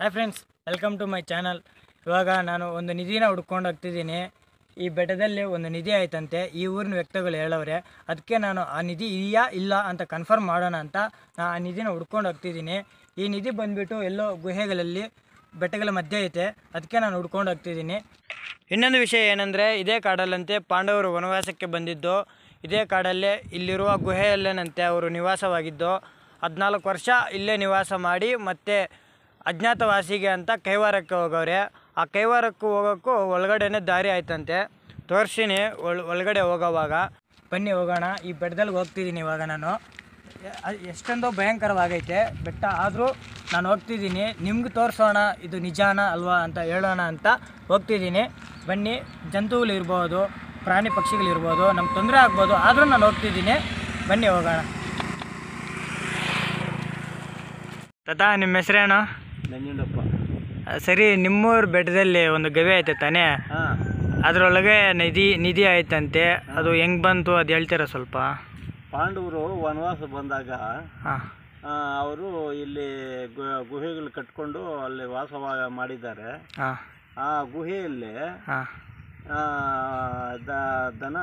Hi friends welcome to my channel ಇವಾಗ ನಾನು ಒಂದು ನಿಧಿನ ಹುಡ್ಕೊಂಡು ಹೋಗ್ತಿದ್ದೀನಿ. ಈ ಬೆಟ್ಟದಲ್ಲಿ ಒಂದು ನಿಧಿ ಆಯ್ತಂತೆ. ಈ ಊರಿನ ವ್ಯಕ್ತಿಗಳು ಹೇಳವ್ರೆ, ಅದಕ್ಕೆ ನಾನು ಆ ನಿಧಿ ಇದೆಯಾ ಇಲ್ಲ ಅಂತ ಕನ್ಫರ್ಮ್ ಮಾಡೋಣ ಅಂತ ನಾನು ಆ ನಿಧಿನ ಹುಡ್ಕೊಂಡು ಹೋಗ್ತಿದ್ದೀನಿ. ಈ ನಿಧಿ ಬಂದುಬಿಟ್ಟು ಎಲ್ಲೋ ಗುಹೆಗಳಲ್ಲಿ, ಬೆಟ್ಟಗಳ ಮಧ್ಯೆ ಐತೆ. ಅದಕ್ಕೆ ನಾನು ಹುಡ್ಕೊಂಡು ಹೋಗ್ತಿದ್ದೀನಿ. ಇನ್ನೊಂದು ವಿಷಯ ಏನಂದರೆ, ಇದೇ ಕಾಡಲ್ಲಂತೆ ಪಾಂಡವರು ವನವಾಸಕ್ಕೆ ಬಂದಿದ್ದು. ಇದೇ ಕಾಡಲ್ಲೇ ಇಲ್ಲಿರುವ ಗುಹೆಯಲ್ಲೇನಂತೆ ಅವರು ನಿವಾಸವಾಗಿದ್ದು. ಹದಿನಾಲ್ಕು ವರ್ಷ ಇಲ್ಲೇ ನಿವಾಸ ಮಾಡಿ ಮತ್ತೆ ಅಜ್ಞಾತವಾಸಿಗೆ ಅಂತ ಕೈವಾರಕ್ಕೆ ಹೋಗೋರೆ ಆ ಕೈವಾರಕ್ಕೆ ಹೋಗೋಕ್ಕೂ ಒಳಗಡೆನೇ ದಾರಿ ಆಯ್ತಂತೆ. ತೋರಿಸ್ತೀನಿ ಒಳ, ಒಳಗಡೆ ಹೋಗೋವಾಗ. ಬನ್ನಿ ಹೋಗೋಣ. ಈ ಬೆಟ್ಟದಲ್ಲಿ ಹೋಗ್ತಿದ್ದೀನಿ ಇವಾಗ ನಾನು. ಎಷ್ಟೊಂದು ಭಯಂಕರವಾಗೈತೆ. ಬೆಟ್ಟ ಆದರೂ ನಾನು ಹೋಗ್ತಿದ್ದೀನಿ. ನಿಮ್ಗೆ ತೋರಿಸೋಣ, ಇದು ನಿಜಾನ ಅಲ್ವಾ ಅಂತ ಹೇಳೋಣ ಅಂತ ಹೋಗ್ತಿದ್ದೀನಿ. ಬನ್ನಿ, ಜಂತುಗಳು ಇರ್ಬೋದು, ಪ್ರಾಣಿ ಪಕ್ಷಿಗಳಿರ್ಬೋದು ನಮ್ಗೆ ತೊಂದರೆ ಆಗ್ಬೋದು, ಆದರೂ ನಾನು ಹೋಗ್ತಿದ್ದೀನಿ. ಬನ್ನಿ ಹೋಗೋಣ. ತಥಾ ನಿಮ್ಮ ಹೆಸರೇನು? ನಂಜುಂಡಪ್ಪ ಸರಿ ನಿಮ್ಮೂರ ಬೆಟ್ಟದಲ್ಲಿ ಒಂದು ಗವಿ ಐತೆ ತಾನೇ? ಹಾಂ. ಅದರೊಳಗೆ ನಿಧಿ ನಿಧಿ ಆಯ್ತಂತೆ ಅದು ಹೆಂಗ್ ಬಂತು ಅದು ಹೇಳ್ತೀರಾ ಸ್ವಲ್ಪ? ಪಾಂಡವರು ವನವಾಸ ಬಂದಾಗ ಹಾಂ. ಅವರು ಇಲ್ಲಿ ಗು- ಗುಹೆಗಳು ಕಟ್ಕೊಂಡು ಅಲ್ಲಿ ವಾಸವಾಗ ಮಾಡಿದ್ದಾರೆ. ಹಾಂ. ಆ ಗುಹೆಯಲ್ಲಿ ಹಾಂ. ಆ, ದ- ದನ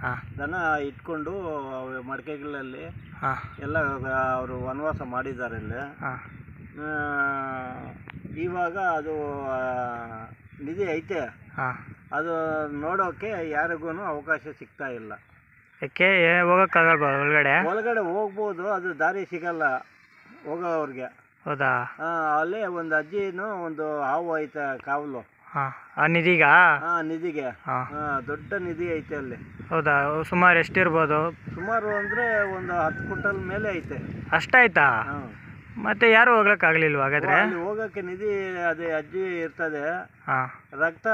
ಹಾಂ. ದನ ಇಟ್ಕೊಂಡು ಮಡಕೆಗಳಲ್ಲಿ ಮಡಿಕೆಗಳಲ್ಲಿ ಹಾಂ. ಎಲ್ಲ ಅವರು ವನವಾಸ ಮಾಡಿದ್ದಾರೆ ಇಲ್ಲಿ. ಹಾಂ. ಇವಾಗ ಅದು ನಿಧಿ ಐತೆ. ಹಾಂ. ಅದು ನೋಡೋಕೆ ಯಾರಿಗೂ ಅವಕಾಶ ಸಿಗ್ತಾ ಇಲ್ಲ. ಯಾಕೆ? ಹೋಗೋಕ್ಕಾಗಲ್ವಾ ಒಳಗಡೆ? ಒಳಗಡೆ ಹೋಗ್ಬೋದು ಅದು ದಾರಿ ಸಿಗಲ್ಲ ಹೋಗೋವ್ರಿಗೆ. ಹೌದಾ? ಅಲ್ಲೇ ಒಂದು ಅಜ್ಜಿನೂ ಒಂದು ಹಾವು ಐತೆ ಕಾವಲು. ನಿಧಿಗ? ನಿಧಿಗಾ. ದೊಡ್ಡ ನಿಧಿ ಐತೆ ಅಲ್ಲಿ. ಹೌದಾ? ಸುಮಾರು ಎಷ್ಟಿರ್ಬೋದು? ಸುಮಾರು ಅಂದ್ರೆ ಒಂದು ಹತ್ತು ಕ್ವಿಂಟಲ್ ಮೇಲೆ ಐತೆ. ಅಷ್ಟಾಯ್ತಾ? ಹಾ. ಮತ್ತೆ ಯಾರು ಹೋಗ್ಲಕ್ಕಾಗ್ಲಿಲ್ವ ಹಾಗಾದ್ರೆ? ಅಲ್ಲಿ ಹೋಗಕ್ಕೆ ನಿಧಿ ಅದೇ ಅಜ್ಜಿ ಇರ್ತದೆ. ಹಾಂ. ರಕ್ತ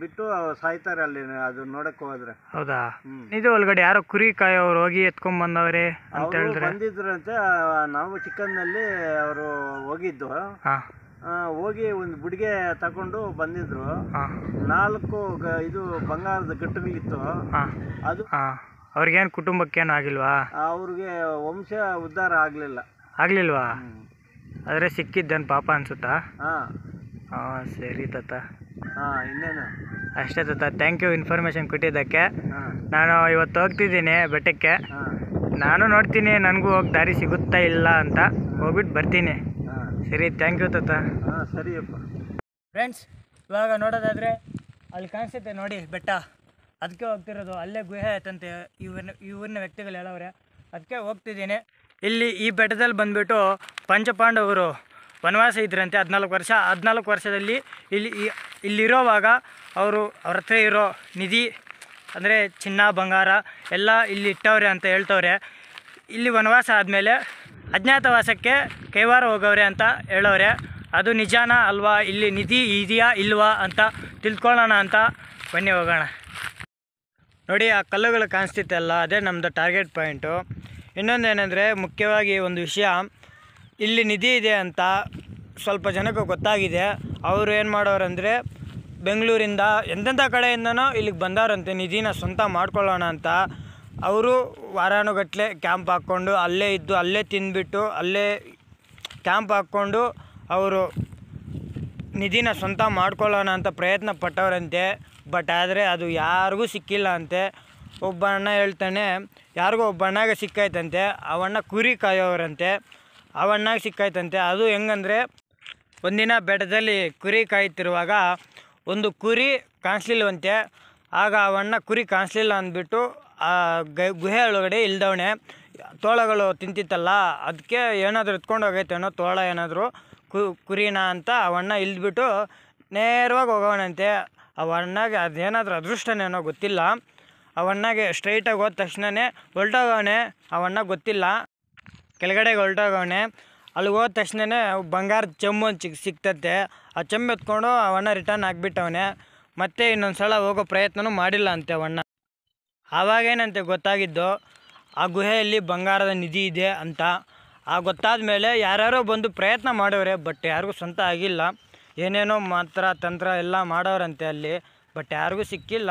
ಬಿಟ್ಟು ಸಾಯ್ತಾರೆ ಅಲ್ಲಿ ಅದು ನೋಡಕ್ ಹೋದ್ರೆ. ಹೌದಾ? ಹ್ಮ್. ಇದು ಒಳಗಡೆ ಯಾರೋ ಕುರಿ ಕಾಯೋರು ಹೋಗಿ ಎತ್ಕೊಂಡ್ ಬಂದವ್ರೆ ಅಂತ ಅವರು ಹೇಳಿದ್ರೆ? ಬಂದಿದ್ರಂತೆ ಆ, ನಾವು ಚಿಕ್ಕಂದಲ್ಲಿ ಅವರು ಹೋಗಿದ್ದು. ಹಾಂ. ಆ, ಹೋಗಿ ಒಂದು ಬುಡಿಗೆ ತಕೊಂಡು ಬಂದಿದ್ರು. ಹಾಂ. ನಾಲ್ಕು ಗ- ಇದು ಬಂಗಾರದ ಗಟ್ಟುಗಳಿತ್ತು. ಹಾಂ. ಅದು ಹಾಂ. ಅವ್ರಿಗೇನು ಕುಟುಂಬಕ್ಕೇನು ಆಗಿಲ್ವಾ? ಅವ್ರಿಗೆ ವಂಶ ಉದ್ಧಾರ ಆಗಲಿಲ್ಲ. ಆಗ್ಲಿಲ್ವಾ? ಆದರೆ ಸಿಕ್ಕಿದ್ದೇನು ಪಾಪ ಅನ್ಸುತ್ತಾ? ಹಾ. ಹಾಂ ಸರಿ ತಾತ. ಹಾ ಇನ್ನೇನು? ಅಷ್ಟೇ ತಾತ. ಥ್ಯಾಂಕ್ ಯು ಇನ್ಫಾರ್ಮೇಷನ್ ಕೊಟ್ಟಿದ್ದಕ್ಕೆ. ಹಾ. ನಾನು ಇವತ್ತು ಹೋಗ್ತಿದ್ದೀನಿ ಬೆಟ್ಟಕ್ಕೆ. ಹಾ. ನಾನು ನೋಡ್ತೀನಿ ನನಗೂ ಹೋಗಿ ದಾರಿ ಸಿಗುತ್ತಾ ಇಲ್ಲ ಅಂತ ಹೋಗ್ಬಿಟ್ಟು ಬರ್ತೀನಿ. ಹಾ. ಸರಿ ಥ್ಯಾಂಕ್ ಯು ತಾತ. ಹಾ ಸರಿಯಪ್ಪ ಫ್ರೆಂಡ್ಸ್ ಇವಾಗ ನೋಡೋದಾದರೆ ಅಲ್ಲಿ ಕಾಣಿಸುತ್ತೆ ನೋಡಿ ಬೆಟ್ಟ. ಅದಕ್ಕೆ ಹೋಗ್ತಿರೋದು. ಅಲ್ಲೇ ಗುಹೆ ಆಯ್ತಂತೆ ಇವ್ರನ್ನ ಇವ್ರನ್ನ ವ್ಯಕ್ತಿಗಳು ಹೇಳವ್ರೆ. ಅದಕ್ಕೆ ಹೋಗ್ತಿದ್ದೀನಿ. ಇಲ್ಲಿ ಈ ಬೆಟ್ಟದಲ್ಲಿ ಬಂದುಬಿಟ್ಟು ಪಂಚಪಾಂಡವರು ವನವಾಸ ಇದ್ರಂತೆ ಹದಿನಾಲ್ಕು ವರ್ಷ. ಹದಿನಾಲ್ಕು ವರ್ಷದಲ್ಲಿ ಇಲ್ಲಿ ಇಲ್ಲಿರೋವಾಗ ಅವರು ಅವ್ರ ಹತ್ರ ಇರೋ ನಿಧಿ ಅಂದರೆ ಚಿನ್ನ, ಬಂಗಾರ ಎಲ್ಲ ಇಲ್ಲಿ ಇಟ್ಟವ್ರೆ ಅಂತ ಹೇಳ್ತವ್ರೆ. ಇಲ್ಲಿ ವನವಾಸ ಆದಮೇಲೆ ಅಜ್ಞಾತವಾಸಕ್ಕೆ ಕೈವಾರ ಹೋಗವ್ರೆ ಅಂತ ಹೇಳೋರೆ ಅದು ನಿಜಾನ ಅಲ್ವಾ? ಇಲ್ಲಿ ನಿಧಿ ಇದೆಯಾ ಇಲ್ವಾ ಅಂತ ತಿಳ್ಕೊಳ್ಳೋಣ ಅಂತ ಬನ್ನಿ ಹೋಗೋಣ. ನೋಡಿ ಆ ಕಲ್ಲುಗಳು ಕಾಣಿಸ್ತಿತ್ತಲ್ಲ, ಅದೇ ನಮ್ಮದು ಟಾರ್ಗೆಟ್ ಪಾಯಿಂಟು ಇನ್ನೊಂದು ಏನಂದರೆ ಮುಖ್ಯವಾಗಿ ಒಂದು ವಿಷಯ, ಇಲ್ಲಿ ನಿಧಿ ಇದೆ ಅಂತ ಸ್ವಲ್ಪ ಜನಕ್ಕೆ ಗೊತ್ತಾಗಿದೆ. ಅವರು ಏನು ಮಾಡೋರಂದರೆ ಬೆಂಗಳೂರಿಂದ ಎಂತೆಂಥ ಕಡೆಯಿಂದನೋ ಇಲ್ಲಿಗೆ ಬಂದವರಂತೆ, ನಿಧಿನ ಸ್ವಂತ ಮಾಡ್ಕೊಳ್ಳೋಣ ಅಂತ. ಅವರು ವಾರಾನುಗಟ್ಟಲೆ ಕ್ಯಾಂಪ್ ಹಾಕ್ಕೊಂಡು ಅಲ್ಲೇ ಇದ್ದು, ಅಲ್ಲೇ ತಿಂದುಬಿಟ್ಟು, ಅಲ್ಲೇ ಕ್ಯಾಂಪ್ ಹಾಕ್ಕೊಂಡು ಅವರು ನಿಧಿನ ಸ್ವಂತ ಮಾಡ್ಕೊಳ್ಳೋಣ ಅಂತ ಪ್ರಯತ್ನ ಪಟ್ಟವರಂತೆ. ಬಟ್ ಆದರೆ ಅದು ಯಾರಿಗೂ ಸಿಕ್ಕಿಲ್ಲ ಅಂತೆ. ಒಬ್ಬ ಅಣ್ಣ ಹೇಳ್ತಾನೆ, ಯಾರಿಗೋ ಒಬ್ಬ ಅಣ್ಣಗೆ ಸಿಕ್ಕೈತಂತೆ ಅವಣ್ಣ ಕುರಿ ಕಾಯೋರಂತೆ ಅವಣ್ಣಗೆ ಸಿಕ್ಕೈತಂತೆ ಅದು ಹೆಂಗಂದರೆ, ಒಂದಿನ ಬೆಟ್ಟದಲ್ಲಿ ಕುರಿ ಕಾಯ್ತಿರುವಾಗ ಒಂದು ಕುರಿ ಕಾಣಿಸ್ಲಿಲ್ವಂತೆ. ಆಗ ಅವಣ್ಣ ಕುರಿ ಕಾಣಿಸ್ಲಿಲ್ಲ ಅಂದ್ಬಿಟ್ಟು, ಆ ಗುಹೆ ಒಳಗಡೆ ಇಲ್ದವಣೆ ತೋಳಗಳು ತಿಂತಿತ್ತಲ್ಲ ಅದಕ್ಕೆ ಏನಾದರೂ ಎತ್ಕೊಂಡು ಹೋಗೈತೇನೋ ತೋಳ ಏನಾದರೂ ಕುರಿನ ಅಂತ ಅವಣ್ಣ ಇಲ್ದ್ಬಿಟ್ಟು ನೇರವಾಗಿ ಹೋಗೋಣಂತೆ ಅವಣ್ಣಗೆ ಅದೇನಾದರೂ ಅದೃಷ್ಟನೇನೋ ಗೊತ್ತಿಲ್ಲ. ಅವಣ್ಣಗೆ ಸ್ಟ್ರೈಟಾಗಿ ಹೋದ ತಕ್ಷಣವೇ ಹೊಲ್ಟೋಗವನೆ ಅವಣ್ಣ ಗೊತ್ತಿಲ್ಲ. ಕೆಳಗಡೆಗೆ ಹೊಲ್ಟೋಗವನೆ ಅಲ್ಲಿಗೆ ಹೋದ ತಕ್ಷಣವೇ ಬಂಗಾರದ ಚೆಮ್ಮು ಒಂದು ಸಿಕ್ ಸಿಕ್ತತೆ. ಆ ಚೆಮ್ಮು ಎತ್ಕೊಂಡು ಅವಣ್ಣ ರಿಟರ್ನ್ ಆಗಿಬಿಟ್ಟವನೆ. ಮತ್ತೆ ಇನ್ನೊಂದು ಸಲ ಹೋಗೋ ಪ್ರಯತ್ನವೂ ಮಾಡಿಲ್ಲ ಅಂತೆ ಅವಣ್ಣ ಆವಾಗೇನಂತೆ ಗೊತ್ತಾಗಿದ್ದು? ಆ ಗುಹೆಯಲ್ಲಿ ಬಂಗಾರದ ನಿಧಿ ಇದೆ ಅಂತ. ಆ ಗೊತ್ತಾದ ಮೇಲೆ ಯಾರ್ಯಾರೋ ಬಂದು ಪ್ರಯತ್ನ ಮಾಡೋರೆ, ಬಟ್ ಯಾರಿಗೂ ಸ್ವಂತ ಆಗಿಲ್ಲ. ಏನೇನೋ ಮಾತ್ರ ತಂತ್ರ ಎಲ್ಲ ಮಾಡೋರಂತೆ ಅಲ್ಲಿ, ಬಟ್ ಯಾರಿಗೂ ಸಿಕ್ಕಿಲ್ಲ.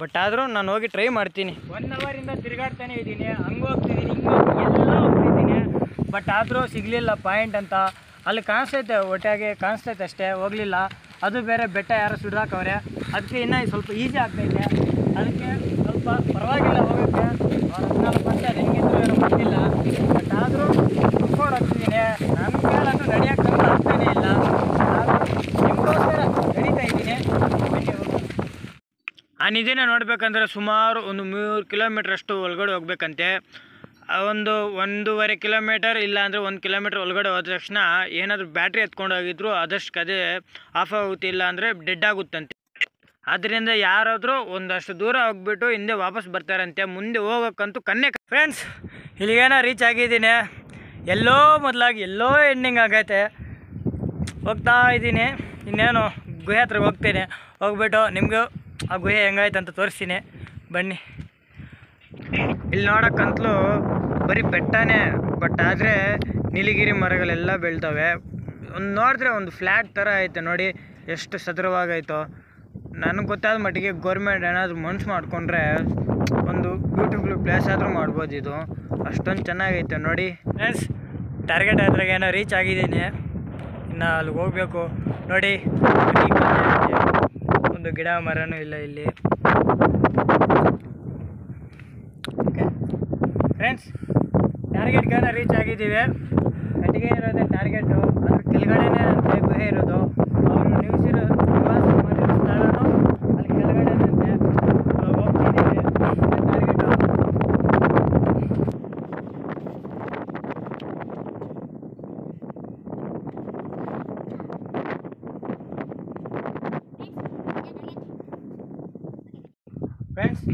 ಬಟ್ ಆದರೂ ನಾನು ಹೋಗಿ ಟ್ರೈ ಮಾಡ್ತೀನಿ. ಒನ್ ಅವರಿಂದ ತಿರುಗಾಡ್ತಾನೆ ಇದ್ದೀನಿ. ಹಂಗೆ ಹೋಗ್ತಿದ್ದೀನಿ ಹಿಂಗೆ ಎಲ್ಲ ಹೋಗ್ತಿದ್ದೀನಿ ಬಟ್ ಆದರೂ ಸಿಗಲಿಲ್ಲ ಪಾಯಿಂಟ್ ಅಂತ. ಅಲ್ಲಿ ಕಾಣಿಸ್ತೈತೆ, ಒಟ್ಟಾಗೆ ಕಾಣಿಸ್ತೈತೆ ಅಷ್ಟೇ, ಹೋಗಲಿಲ್ಲ. ಅದು ಬೇರೆ ಬೆಟ್ಟ ಯಾರೋ ಸುಡಾಕವ್ರೆ ಅದಕ್ಕೆ ಇನ್ನೂ ಸ್ವಲ್ಪ ಈಸಿ ಆಗ್ತೈತೆ. ಅದಕ್ಕೆ ಸ್ವಲ್ಪ ಪರವಾಗಿಲ್ಲ ಹೋಗೋಕ್ಕೆ. ಹದಿನಾಲ್ಕು ಅದು ಹೆಂಗಿದ್ರು ಏನೋ ಬಟ್ ಆದರೂ ಹೋಗ್ತಿದ್ದೀನಿ ನನ್ನ ಕಾಲಂತೂ ನಡೆಯೋಕ್ಕೆ ಆಗ್ತಾನೇ ಇಲ್ಲ ಆದ್ರೂ ನಿಮಗೋಸ್ಕರ ನಡೀತಾ ಇದ್ದೀನಿ ಬನ್ನಿ ಹೋಗೋಣ. ಆ ನಿಧಿನ ನೋಡಬೇಕಂದ್ರೆ ಸುಮಾರು ಒಂದು ಮೂರು ಕಿಲೋಮೀಟ್ರ್ ಅಷ್ಟು ಒಳಗಡೆ ಹೋಗ್ಬೇಕಂತೆ. ಒಂದು ಒಂದೂವರೆ ಕಿಲೋಮೀಟರ್ ಇಲ್ಲಾಂದರೆ ಒಂದು ಕಿಲೋಮೀಟ್ರ್ ಒಳಗಡೆ ಹೋದ ತಕ್ಷಣ ಏನಾದರೂ ಬ್ಯಾಟ್ರಿ ಎತ್ಕೊಂಡು ಹೋಗಿದ್ರು ಅದಷ್ಟು ಅದೇ ಆಫ್ ಆಗುತ್ತೆ ಇಲ್ಲ ಅಂದರೆ ಡೆಡ್ ಆಗುತ್ತಂತೆ. ಆದ್ದರಿಂದ ಯಾರಾದರೂ ಒಂದಷ್ಟು ದೂರ ಹೋಗ್ಬಿಟ್ಟು ಹಿಂದೆ ವಾಪಸ್ ಬರ್ತಾರಂತೆ. ಮುಂದೆ ಹೋಗೋಕ್ಕಂತೂ ಕನ್ನೆ ಫ್ರೆಂಡ್ಸ್ ಇಲ್ಲಿಗೇನೋ ರೀಚ್ ಆಗಿದ್ದೀನಿ. ಎಲ್ಲೋ ಮೊದಲಾಗಿ ಎಲ್ಲೋ ಎಂಡಿಂಗ್ ಆಗೈತೆ. ಹೋಗ್ತಾ ಇದ್ದೀನಿ. ಇನ್ನೇನು ಗುಹೆ ಹತ್ರ ಹೋಗ್ತೀನಿ. ಹೋಗ್ಬಿಟ್ಟು ನಿಮಗೂ ಆ ಗುಹೆ ಹೆಂಗಾಯ್ತು ಅಂತ ತೋರಿಸ್ತೀನಿ. ಬನ್ನಿ. ಇಲ್ಲಿ ನೋಡೋಕ್ಕಂತಲೂ ಬರೀ ಬೆಟ್ಟನೇ ಬಟ್ ಆದರೆ ನೀಲಗಿರಿ ಮರಗಳೆಲ್ಲ ಬೆಳ್ತವೆ. ಒಂದು ನೋಡಿದ್ರೆ ಒಂದು ಫ್ಲ್ಯಾಟ್ ಥರ ಐತೆ ನೋಡಿ, ಎಷ್ಟು ಸದೃವಾಗೈತೋ. ನನಗೆ ಗೊತ್ತಾದ ಮಟ್ಟಿಗೆ ಗೌರ್ಮೆಂಟ್ ಏನಾದರೂ ಮನ್ಸು ಮಾಡಿಕೊಂಡ್ರೆ ಒಂದು ಬ್ಯೂಟಿಫುಲ್ ಪ್ಲೇಸ್ ಆದರೂ ಮಾಡ್ಬೋದು ಇದು. ಅಷ್ಟೊಂದು ಚೆನ್ನಾಗೈತೆ ನೋಡಿ. ಫ್ರೆಂಡ್ಸ್ ಟಾರ್ಗೆಟ್ ಆದ್ರಾಗ ಏನೋ ರೀಚ್ ಆಗಿದ್ದೀನಿ. ಇನ್ನು ಅಲ್ಲಿಗೆ ಹೋಗಬೇಕು. ನೋಡಿ. ಒಂದು ಗಿಡ ಮರನೂ ಇಲ್ಲ ಇಲ್ಲಿ. ಫ್ರೆಂಡ್ಸ್ ಟಾರ್ಗೆಟ್ಗೆಲ್ಲ ರೀಚ್ ಆಗಿದ್ದೀವಿ. ಕಟ್ಟಿಗೆ ಇರೋದೇ ಟಾರ್ಗೆಟು ಅದ್ರ ಕೆಳಗಡೆನೇ ಗುಹೆ ಇರೋದು. ಅವರು ನಿವಸಿರೋ ನಿವಾಸ ಮಾಡಿರೋ ಸ್ಥಳನೂ ಅಲ್ಲಿ ಕೆಳಗಡೆನಂತೆ ಇವಾಗ ಹೋಗ್ತಿದ್ದೀವಿ ಟಾರ್ಗೆಟು ಫ್ರೆಂಡ್ಸ್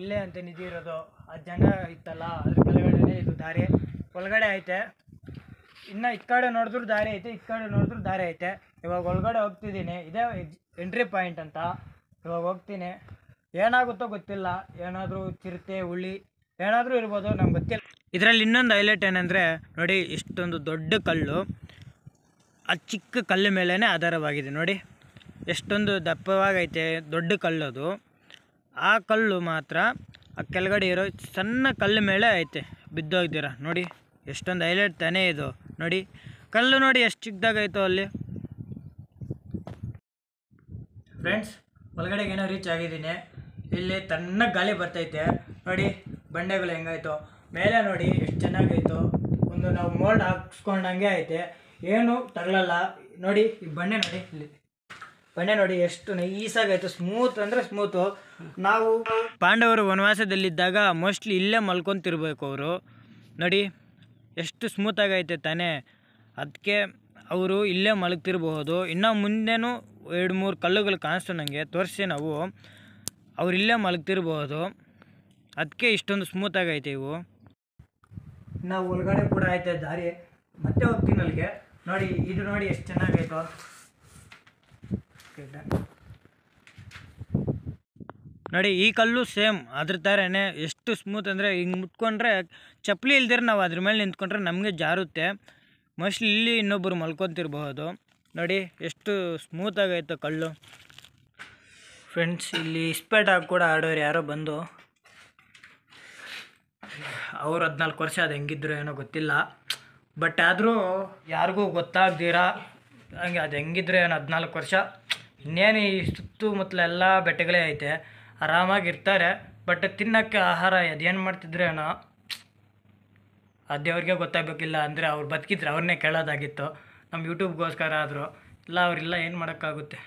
ಇಲ್ಲೇ ಅಂತ ನಿಧಿ ಇರೋದು. ಆ ಜನ ಇತ್ತಲ್ಲ, ಅದ್ರ ಕೆಳಗಡೆನೇ ಇದು ದಾರಿ. ಒಳಗಡೆ ಐತೆ. ಇನ್ನು ಈ ಕಡೆ ನೋಡಿದ್ರು ದಾರಿ ಐತೆ, ಈ ಕಡೆ ನೋಡಿದ್ರು ದಾರಿ ಐತೆ. ಇವಾಗ ಒಳಗಡೆ ಹೋಗ್ತಿದ್ದೀನಿ. ಇದೇ ಎಂಟ್ರಿ ಪಾಯಿಂಟ್ ಅಂತ. ಇವಾಗ ಹೋಗ್ತೀನಿ. ಏನಾಗುತ್ತೋ ಗೊತ್ತಿಲ್ಲ. ಏನಾದರೂ ಚಿರತೆ, ಹುಳಿ, ಏನಾದರೂ ಇರ್ಬೋದು ನಮ್ಗೆ ಗೊತ್ತಿಲ್ಲ. ಇದರಲ್ಲಿ ಇನ್ನೊಂದು ಹೈಲೈಟ್ ಏನಂದರೆ, ನೋಡಿ, ಇಷ್ಟೊಂದು ದೊಡ್ಡ ಕಲ್ಲು. ಆ ಚಿಕ್ಕ ಕಲ್ಲು ಮೇಲೇ ಆಧಾರವಾಗಿದೆ, ನೋಡಿ. ಎಷ್ಟೊಂದು ದಪ್ಪವಾಗೈತೆ, ದೊಡ್ಡ ಕಲ್ಲು ಅದು ಆ ಕಲ್ಲು ಮಾತ್ರ ಆ ಕೆಳಗಡೆ ಇರೋ ಸಣ್ಣ ಕಲ್ಲು ಮೇಲೆ ಐತೆ, ಬಿದ್ದೋಗ್ದಿರ. ನೋಡಿ, ಎಷ್ಟೊಂದು ಹೈಲೈಟ್ ತಾನೇ ಇದು. ನೋಡಿ, ಕಲ್ಲು ನೋಡಿ ಎಷ್ಟು ಚಿಕ್ಕದಾಗೈತೋ ಅಲ್ಲಿ. ಫ್ರೆಂಡ್ಸ್, ಒಳಗಡೆಗೆ ಏನೋ ರೀಚ್ ಆಗಿದ್ದೀನಿ. ಇಲ್ಲಿ ತಣ್ಣ ಗಾಳಿ ಬರ್ತೈತೆ. ನೋಡಿ, ಬಂಡೆಗಳು ಹೆಂಗಾಯ್ತು. ಮೇಲೆ ನೋಡಿ, ಎಷ್ಟು ಚೆನ್ನಾಗೈತು ಒಂದು ನಾವು ಮೋಲ್ಡ್ ಹಾಕ್ಸ್ಕೊಂಡಂಗೆ ಐತೆ. ಏನು ತರಲಲ್ಲ ನೋಡಿ, ಈ ಬಂಡೆ ನೋಡಿ ಇಲ್ಲಿ. ಬಂಡೆ ನೋಡಿ ಎಷ್ಟು ನೈಸಾಗೈತೆ ಸ್ಮೂತ್ ಅಂದರೆ ಸ್ಮೂತು. ನಾವು ಪಾಂಡವರು ವನವಾಸದಲ್ಲಿದ್ದಾಗ ಮೋಸ್ಟ್ಲಿ ಇಲ್ಲೇ ಮಲ್ಕೊತಿರ್ಬೇಕು ಅವರು. ನೋಡಿ, ಎಷ್ಟು ಸ್ಮೂತಾಗೈತೆ ತಾನೇ. ಅದಕ್ಕೆ ಅವರು ಇಲ್ಲೇ ಮಲಗ್ತಿರಬಹುದು. ಇನ್ನು ಮುಂದೆನೂ ಎರಡು ಮೂರು ಕಲ್ಲುಗಳು ಕಾಣಿಸ್ತು ನನಗೆ ತೋರಿಸಿ ನಾವು. ಅವ್ರು ಇಲ್ಲೇ ಮಲಗ್ತಿರಬಹುದು. ಅದಕ್ಕೆ ಇಷ್ಟೊಂದು ಸ್ಮೂತಾಗೈತೆ ಇವು. ನಾವು ಒಳಗಡೆ ಕೂಡ ಐತೆ ದಾರಿ. ಮತ್ತೆ ಹೋಗ್ತೀನಿ ಅಲ್ಲಿಗೆ. ನೋಡಿ, ಇದು ನೋಡಿ ಎಷ್ಟು ಚೆನ್ನಾಗೈತೋ. ನೋಡಿ, ಈ ಕಲ್ಲು ಸೇಮ್. ಅದ್ರ ಥರನೇ ಎಷ್ಟು ಸ್ಮೂತ್ ಅಂದರೆ ಹಿಂಗೆ ಮುಟ್ಕೊಂಡ್ರೆ ಚಪ್ಪಲಿ ಇಲ್ದಿರ ನಾವು ಅದ್ರ ಮೇಲೆ ನಿಂತ್ಕೊಂಡ್ರೆ ನಮಗೆ ಜಾರುತ್ತೆ. ಮೋಸ್ಟ್ಲಿ ಇಲ್ಲಿ ಇನ್ನೊಬ್ಬರು ಮಲ್ಕೊತಿರ್ಬಹುದು. ನೋಡಿ, ಎಷ್ಟು ಸ್ಮೂತ್ ಆಗೈತೆ ಕಲ್ಲು. ಫ್ರೆಂಡ್ಸ್ ಇಲ್ಲಿ ಇಸ್ಪೇಟಾಗಿ ಕೂಡ ಆಡೋರು ಯಾರೋ ಬಂದು ಅವ್ರು ಹದಿನಾಲ್ಕು ವರ್ಷ ಅದು ಹೆಂಗಿದ್ರು ಏನೋ ಗೊತ್ತಿಲ್ಲ. ಬಟ್ ಆದರೂ ಯಾರಿಗೂ ಗೊತ್ತಾಗ್ದಿರ, ಹಂಗೆ ಅದು ಹೆಂಗಿದ್ರು ಏನೋ ಹದಿನಾಲ್ಕು ವರ್ಷ, ಇನ್ನೇನು ಈ ಸುತ್ತಮುತ್ತಲೆಲ್ಲ ಬೆಟ್ಟಗಳೇ ಐತೆ. ಆರಾಮಾಗಿ ಇರ್ತಾರೆ ಬಟ್ ತಿನ್ನೋಕ್ಕೆ ಆಹಾರ ಅದೇನು ಮಾಡ್ತಿದ್ರೇನೋ ಅದು ಆ ದೇವ್ರಿಗೆ ಗೊತ್ತಾಗಬೇಕಿಲ್ಲ, ಅಂದರೆ ಅವ್ರು ಬದುಕಿದ್ರೆ ಅವ್ರನ್ನೇ ಕೇಳೋದಾಗಿತ್ತು. ನಮ್ಮ ಯೂಟ್ಯೂಬ್ಗೋಸ್ಕರ ಆದರೂ. ಇಲ್ಲ, ಅವರಿಲ್ಲ, ಏನು ಮಾಡೋಕ್ಕಾಗುತ್ತೆ?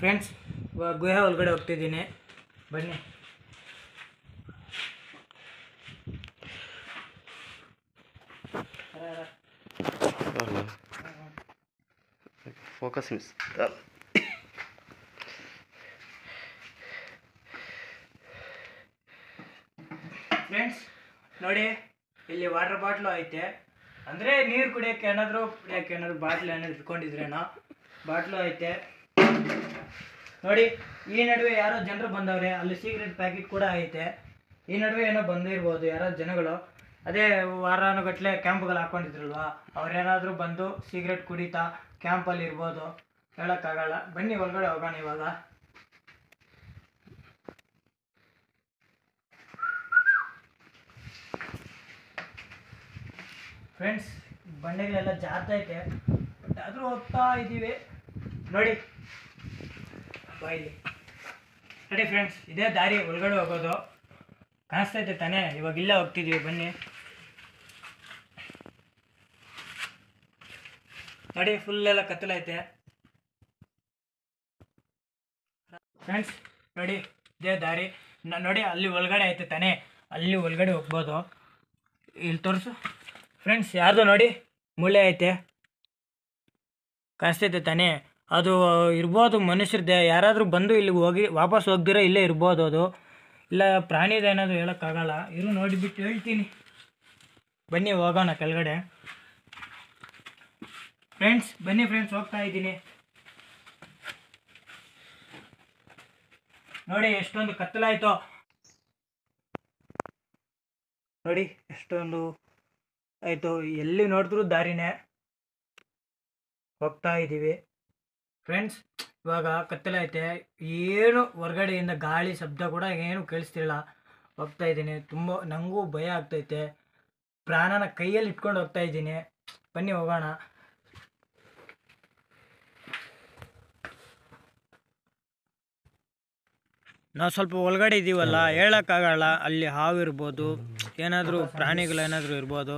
ಫ್ರೆಂಡ್ಸ್ ಗುಹೆ ಒಳಗಡೆ ಹೋಗ್ತಿದ್ದೀನಿ. ಬನ್ನಿ. Focus miss. ಫ್ರೆಂಡ್ಸ್ ನೋಡಿ, ಇಲ್ಲಿ ವಾಟರ್ ಬಾಟ್ಲು ಐತೆ. ಅಂದರೆ ನೀರು ಕುಡಿಯೋಕ್ಕೆ ಏನಾದರೂ, ಕುಡಿಯೋಕ್ಕೆ ಏನಾದ್ರು ಬಾಟ್ಲು ಏನಾದ್ರು ಇಟ್ಕೊಂಡಿದ್ರೇನೋ ಬಾಟ್ಲು ಐತೆ. ನೋಡಿ, ಈ ನಡುವೆ ಯಾರೋ ಜನರು ಬಂದವ್ರೆ, ಅಲ್ಲಿ ಸೀಕ್ರೆಟ್ ಪ್ಯಾಕೆಟ್ ಕೂಡ ಐತೆ. ಈ ನಡುವೆ ಏನೋ ಬಂದಿರ್ಬೋದು ಯಾರೋ ಜನಗಳು. ಅದೇ ವಾರಾನುಗಟ್ಲೆ ಕ್ಯಾಂಪ್ಗಳು ಹಾಕೊಂಡಿದ್ರಲ್ವಾ, ಅವ್ರೇನಾದರೂ ಬಂದು ಸಿಗರೆಟ್ ಕುಡಿತಾ ಕ್ಯಾಂಪಲ್ಲಿ ಇರ್ಬೋದು, ಹೇಳೋಕ್ಕಾಗಲ್ಲ. ಬನ್ನಿ, ಒಳಗಡೆ ಹೋಗೋಣ ಇವಾಗ. ಫ್ರೆಂಡ್ಸ್ ಬಂಡೆಗಳೆಲ್ಲ ಜಾರ್ತೈತೆ ಬಟ್ ಆದರೂ ಹೋಗ್ತಾ ಇದ್ದೀವಿ. ನೋಡಿ. ಬಾಯಿಲಿ ನೋಡಿ ಫ್ರೆಂಡ್ಸ್ ಇದೇ ದಾರಿ ಒಳಗಡೆ ಹೋಗೋದು. ಕಾಣಿಸ್ತೈತೆ ತಾನೇ? ಇವಾಗ ಇಲ್ಲೇ ಹೋಗ್ತಿದ್ದೀವಿ ಬನ್ನಿ. ನೋಡಿ ಫುಲ್ಲೆಲ್ಲ ಕತ್ತಲೈತೆ ಫ್ರೆಂಡ್ಸ್ ನೋಡಿ, ಇದೇ ದಾರಿ. ನೋಡಿ, ಅಲ್ಲಿ ಒಳಗಡೆ ಐತೆ ತಾನೇ? ಅಲ್ಲಿ ಒಳಗಡೆ ಹೋಗ್ಬೋದು. ಇಲ್ಲಿ ತೋರಿಸು. ಫ್ರೆಂಡ್ಸ್ ಯಾರ್ದು ನೋಡಿ? ಮೂಳೆ ಐತೆ. ಕಾಣಿಸ್ತೈತೆ ತಾನೇ? ಅದು ಇರ್ಬೋದು ಮನುಷ್ಯರದ್ದೇ. ಯಾರಾದರೂ ಬಂದು ಇಲ್ಲಿ ಹೋಗಿ ವಾಪಸ್ ಹೋಗ್ದಿರ ಇಲ್ಲೇ ಇರ್ಬೋದು ಅದು. ಇಲ್ಲ, ಪ್ರಾಣಿದು ಏನಾದರೂ ಹೇಳೋಕ್ಕಾಗಲ್ಲ. ಇರು ನೋಡಿಬಿಟ್ಟು ಹೇಳ್ತೀನಿ. ಬನ್ನಿ, ಹೋಗೋಣ ಕೆಳಗಡೆ. ಫ್ರೆಂಡ್ಸ್ ಬನ್ನಿ ಫ್ರೆಂಡ್ಸ್ ಹೋಗ್ತಾ ಇದ್ದೀನಿ. ನೋಡಿ, ಎಷ್ಟೊಂದು ಕತ್ತಲಾಯಿತು. ನೋಡಿ, ಎಷ್ಟೊಂದು ಆಯಿತು ಎಲ್ಲಿ ನೋಡಿದ್ರು ದಾರಿನೇ ಹೋಗ್ತಾ ಇದ್ದೀವಿ. ಫ್ರೆಂಡ್ಸ್ ಇವಾಗ ಕತ್ತಲೈತೆ ಏನು ಹೊರಗಡೆಯಿಂದ ಗಾಳಿ ಶಬ್ದ ಕೂಡ ಏನು ಕೇಳಿಸ್ತಿಲ್ಲ. ಹೋಗ್ತಾ ಇದ್ದೀನಿ. ತುಂಬ ನನಗೂ ಭಯ ಆಗ್ತೈತೆ. ಪ್ರಾಣನ ಕೈಯಲ್ಲಿ ಇಟ್ಕೊಂಡು ಹೋಗ್ತಾ ಇದ್ದೀನಿ. ಬನ್ನಿ ಹೋಗೋಣ. ನಾವು ಸ್ವಲ್ಪ ಒಳಗಡೆ ಇದ್ದೀವಲ್ಲ ಹೇಳೋಕ್ಕಾಗಲ್ಲ. ಅಲ್ಲಿ ಹಾವು ಇರ್ಬೋದು ಏನಾದರೂ ಪ್ರಾಣಿಗಳು ಏನಾದರೂ ಇರ್ಬೋದು.